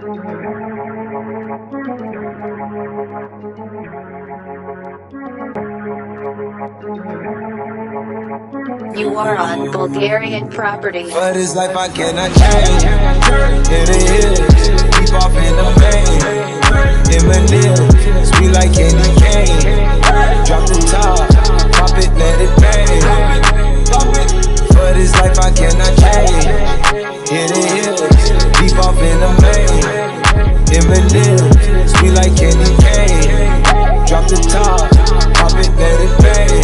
You are on Bulgarian property. For this life I cannot change. It is. Keep off in the main. Eminem. Sweet like candy cane. Drop the top. Pop it, let it bang. For this life I cannot change. It is. Eminem. Sweet like candy cane. Drop the top. Pop it, let it bang.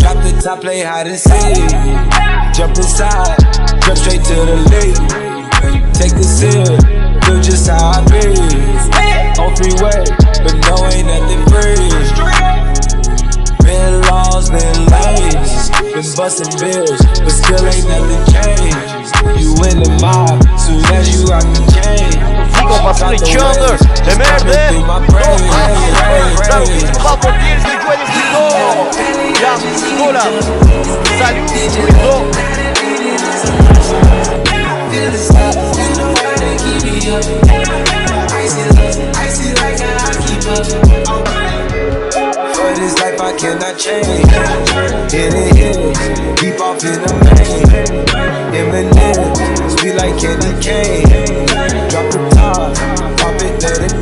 Drop the top, play hide and seek. Jump inside, jump straight to the lead. Take the sip, feel just how I be. On freeway, but no ain't nothing free. Been lost, been lazy, been busting bills, but still ain't nothing changed. You in the mob, soon as you rock the chain. Estamos passando each other. É merda, for this life I cannot change. Hit it, hit it, deep off in the pain. Eminem, sweet like candy cane.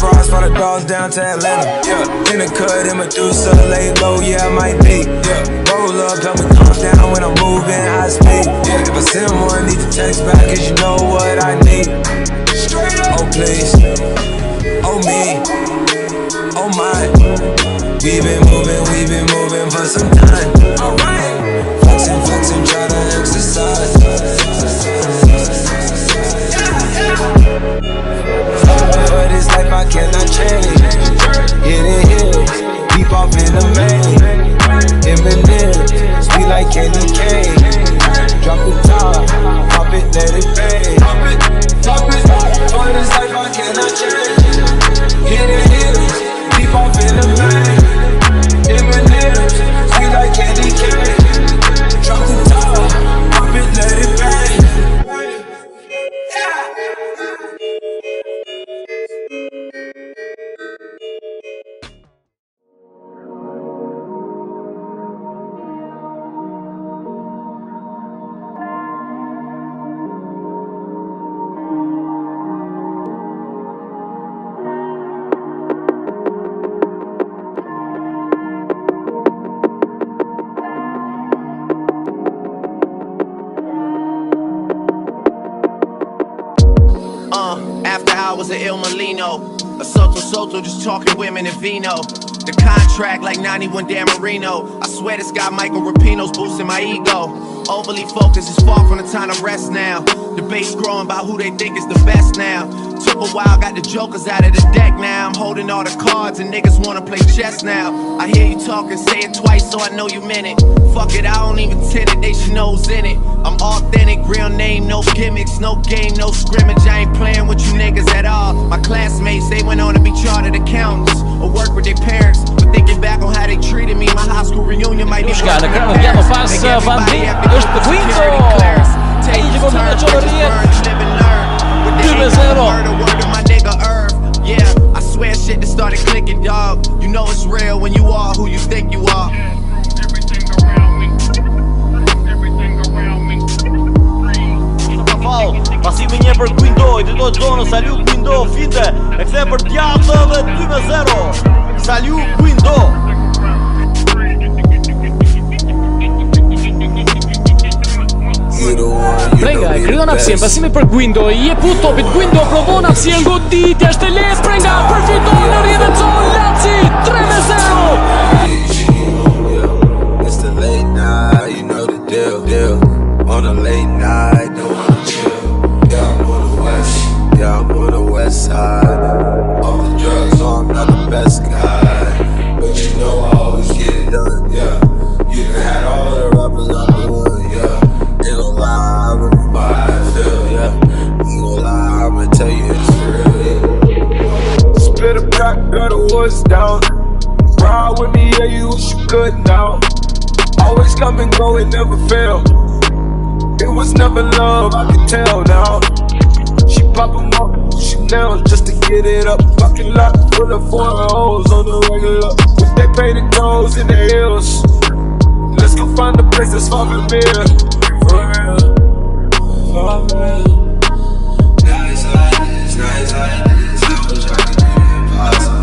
Fly the bras, fly the dogs down to Atlanta. Yeah, in the cut, in Medusa, lay low, yeah, I might be. Yeah, roll up, tell me calm down when I'm moving high speed. Yeah, if I send one, need to text back, cause you know what I need. Oh, please. Oh, me. Oh, my. We've been moving, we've been moving for some time. Alright. Flexing, flexing, try to exercise. Hours Il Molino. A Soto Soto just talking women and vino. The contract like 91 Dan Marino. I swear this guy Michael Rapino's boosting my ego. Overly focused is far from the time to rest now. Debates growing about who they think is the best now. Took a while, got the jokers out of the deck now. I'm holding all the cards and niggas wanna play chess now. I hear you talking, say it twice so I know you meant it. Fuck it, I don't even tint it, they should know's in it. I'm authentic, real name, no gimmicks, no game, no scrimmage. I ain't playing with you niggas at all. My classmates, they went on to be chartered accountants or work with their parents. Thinking back on how they treated me, my high school reunion might be Dushka, në krahë vjen më pas uh, Van Dri, është Guindo. Ai që vonë në çorë rrjet. 2-0. Yeah, I swear shit that started clicking, dog. You know it's real when you are who you think you are. Pasimi një për Guindo, i të do Gjono, Salju Guindo, Finte, e kthe për Djathë dhe 2-0 Saliu Guindo. Prenga e kryon best. pasimi për Guindo, i e put topit Guindo, provon hapsin, goditja, është e lehtë, Prenga përfiton në rrjedhën zonë, Laci, 3-0. Could now. Always come and go, it never fail. It was never love, I can tell now. She pop 'em up, she nails just to get it up. Fucking lot full of foreign hoes on the regular. If they pay the goals in the hills, let's go find a place that's far from here. For real, from real. Nights like this, nights like this, I wish I could do impossible.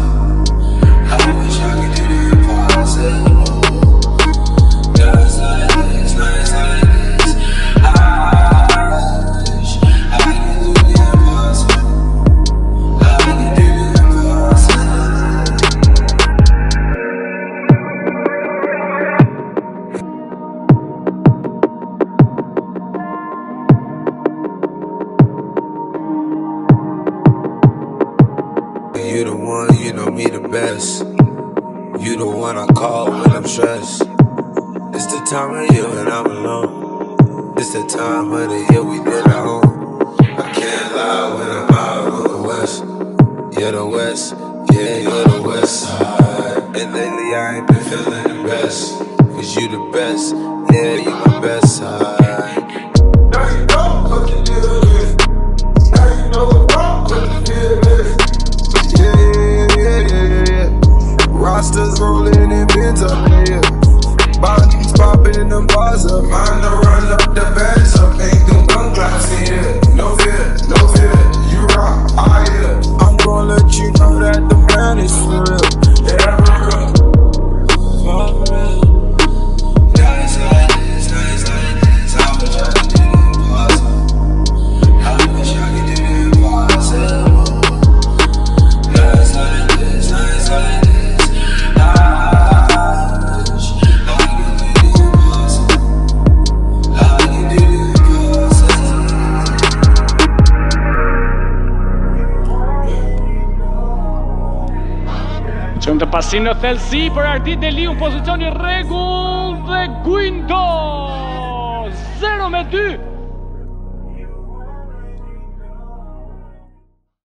You the one I call when I'm stressed. It's the time of year when I'm alone. It's the time of the year we did at home. I can't lie when I'm out on the west. You're the west, yeah, you're the west side. And lately I ain't been feeling the best. Cause you the best, yeah, you my best side. The is for real. Yeah, Që të pasin në thelsi për Ardit Deli në pozicioni rregull dhe Guindo! 0 me 2